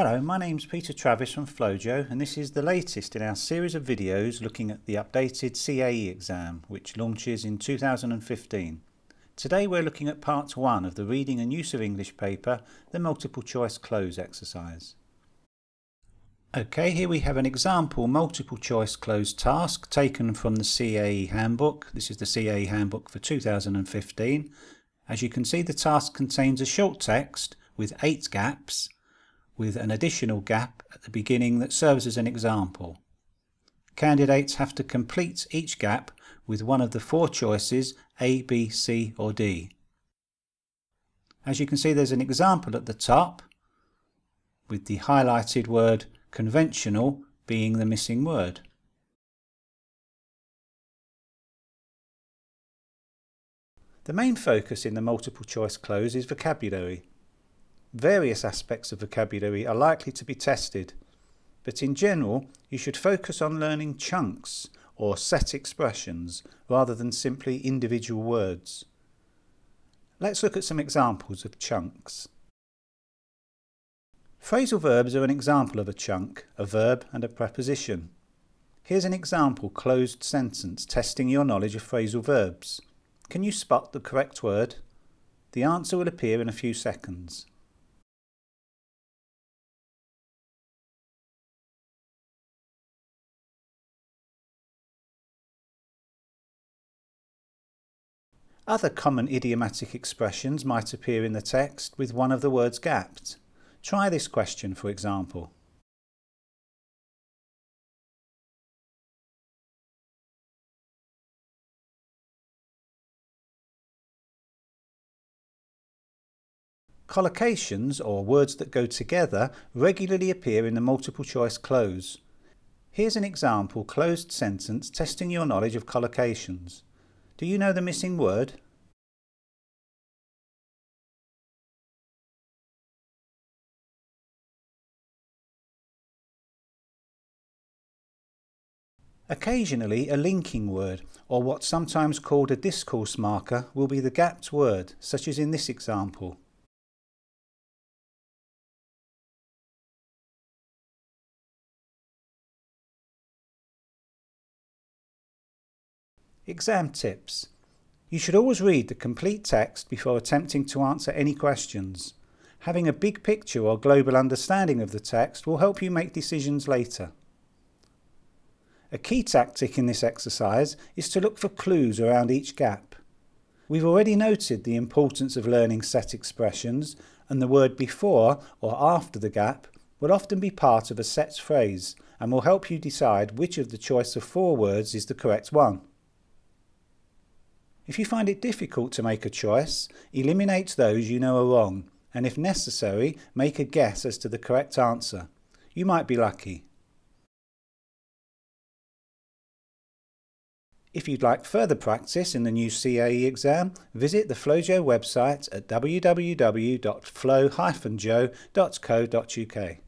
Hello, my name's Peter Travis from Flo-Joe and this is the latest in our series of videos looking at the updated CAE exam which launches in 2015. Today we're looking at part 1 of the Reading and Use of English paper, the multiple choice cloze exercise. Okay, here we have an example multiple choice cloze task taken from the CAE handbook. This is the CAE handbook for 2015. As you can see the task contains a short text with 8 gaps with an additional gap at the beginning that serves as an example. Candidates have to complete each gap with one of the four choices A, B, C or D. As you can see there's an example at the top with the highlighted word conventional being the missing word. The main focus in the multiple choice cloze is vocabulary. Various aspects of vocabulary are likely to be tested, but in general you should focus on learning chunks or set expressions rather than simply individual words. Let's look at some examples of chunks. Phrasal verbs are an example of a chunk, a verb and a preposition. Here's an example closed sentence testing your knowledge of phrasal verbs. Can you spot the correct word? The answer will appear in a few seconds. Other common idiomatic expressions might appear in the text with one of the words gapped. Try this question for example. Collocations, or words that go together, regularly appear in the multiple choice cloze. Here's an example closed sentence testing your knowledge of collocations. Do you know the missing word? Occasionally a linking word, or what's sometimes called a discourse marker, will be the gapped word, such as in this example. Exam tips. You should always read the complete text before attempting to answer any questions. Having a big picture or global understanding of the text will help you make decisions later. A key tactic in this exercise is to look for clues around each gap. We've already noted the importance of learning set expressions and the word before or after the gap will often be part of a set phrase and will help you decide which of the choice of four words is the correct one. If you find it difficult to make a choice, eliminate those you know are wrong, and if necessary, make a guess as to the correct answer. You might be lucky. If you'd like further practice in the new CAE exam, visit the Flo-Joe website at www.flo-joe.co.uk.